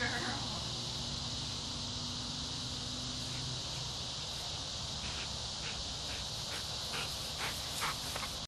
girl.